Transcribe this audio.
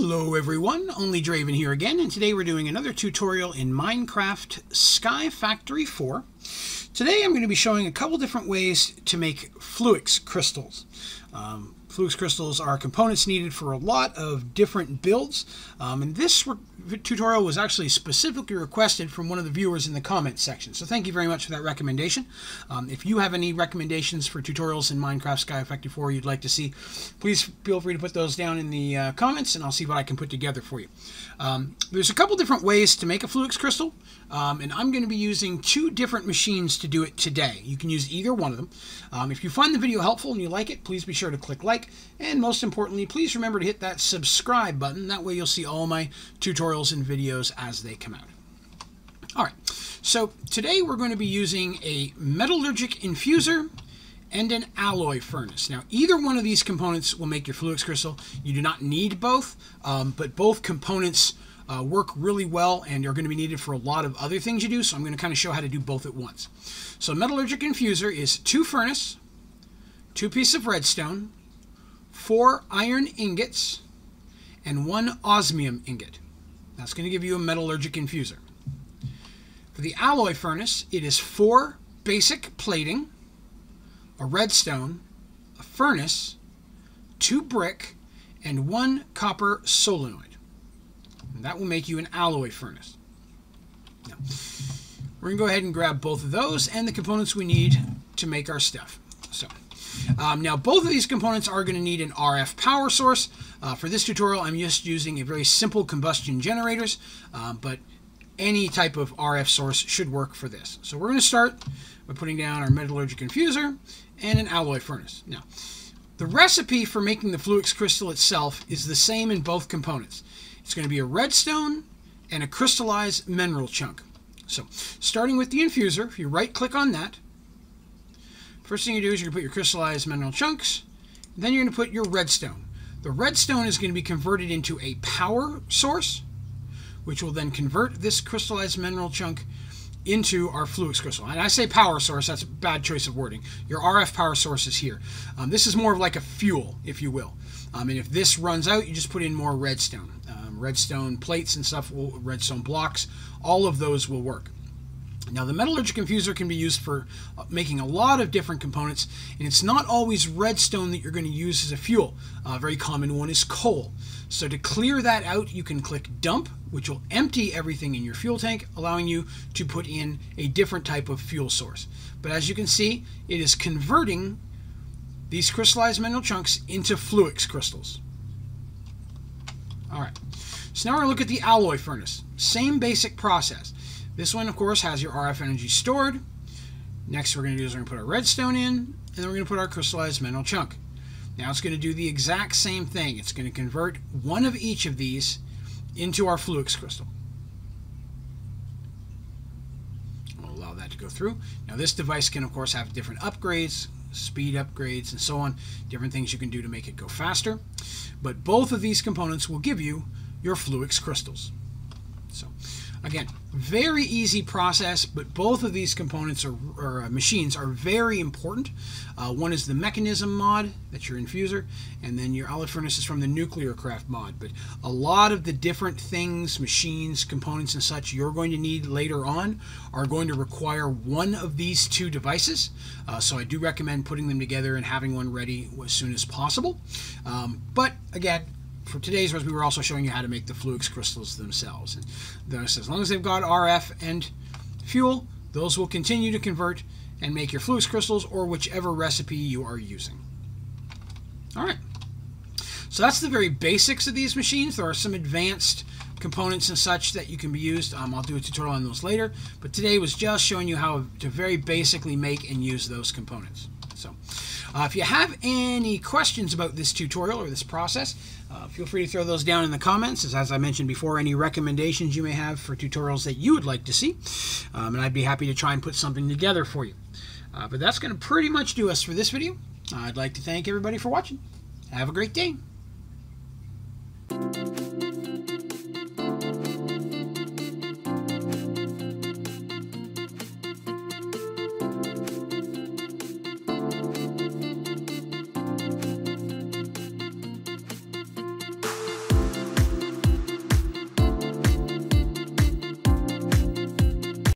Hello everyone, Only Draven here again, and today we're doing another tutorial in Minecraft Sky Factory 4. Today I'm going to be showing a couple different ways to make Fluix crystals. Um, Fluix crystals are components needed for a lot of different builds, um, and this tutorial was actually specifically requested from one of the viewers in the comments section. So thank you very much for that recommendation. Um, if you have any recommendations for tutorials in Minecraft Sky Factory 4 you'd like to see, please feel free to put those down in the uh, comments and I'll see what I can put together for you. Um, there's a couple different ways to make a Fluix crystal, um, and I'm going to be using two different machines to do it today. You can use either one of them. Um, if you find the video helpful and you like it, please be sure to click like, and most importantly, please remember to hit that subscribe button. That way you'll see all my tutorials tutorials and videos as they come out. All right, so today we're going to be using a metallurgic infuser and an alloy furnace. Now, either one of these components will make your Fluix crystal. You do not need both, um, but both components uh, work really well and are going to be needed for a lot of other things you do, so I'm going to kind of show how to do both at once. So metallurgic infuser is two furnace, two pieces of redstone, four iron ingots, and one osmium ingot. That's going to give you a metallurgic infuser. For the alloy furnace, it is four basic plating, a redstone, a furnace, two brick, and one copper solenoid. And that will make you an alloy furnace. Now, we're going to go ahead and grab both of those and the components we need to make our stuff. So, um, now both of these components are going to need an RF power source. Uh, for this tutorial, I'm just using a very simple combustion generators, um, but any type of RF source should work for this. So we're going to start by putting down our metallurgic infuser and an alloy furnace. Now, the recipe for making the Fluix crystal itself is the same in both components. It's going to be a redstone and a crystallized mineral chunk. So, starting with the infuser, if you right click on that, first thing you do is you're going to put your crystallized mineral chunks, then you're going to put your redstone. The redstone is going to be converted into a power source, which will then convert this crystallized mineral chunk into our flux crystal. And I say power source, that's a bad choice of wording. Your RF power source is here. Um, this is more of like a fuel, if you will. Um, and if this runs out, you just put in more redstone. Um, redstone plates and stuff, will, redstone blocks, all of those will work. Now the metallurgic infuser can be used for uh, making a lot of different components and it's not always redstone that you're going to use as a fuel. A very common one is coal. So to clear that out you can click dump which will empty everything in your fuel tank allowing you to put in a different type of fuel source. But as you can see it is converting these crystallized mineral chunks into Fluix crystals. Alright, so now we're going to look at the alloy furnace. Same basic process. This one, of course, has your RF energy stored. Next, we're going to do is we're going to put our redstone in, and then we're going to put our crystallized mineral chunk. Now it's going to do the exact same thing. It's going to convert one of each of these into our Fluix crystal. We'll allow that to go through. Now this device can, of course, have different upgrades, speed upgrades, and so on, different things you can do to make it go faster. But both of these components will give you your Fluix crystals. Again, very easy process, but both of these components are, or uh, machines are very important. Uh, one is the Mekanism mod, that's your infuser, and then your alloy furnace is from the NuclearCraft mod. But a lot of the different things, machines, components, and such you're going to need later on are going to require one of these two devices. Uh, so I do recommend putting them together and having one ready as soon as possible. Um, but again, for today's recipe, we were also showing you how to make the Fluix crystals themselves. And thus, as long as they've got RF and fuel, those will continue to convert and make your Fluix crystals or whichever recipe you are using. All right. So that's the very basics of these machines. There are some advanced components and such that you can be used. Um, I'll do a tutorial on those later. But today was just showing you how to very basically make and use those components. Uh, if you have any questions about this tutorial or this process, uh, feel free to throw those down in the comments. As, as, I mentioned before, any recommendations you may have for tutorials that you would like to see. Um, and I'd be happy to try and put something together for you. Uh, but that's going to pretty much do us for this video. I'd like to thank everybody for watching. Have a great day.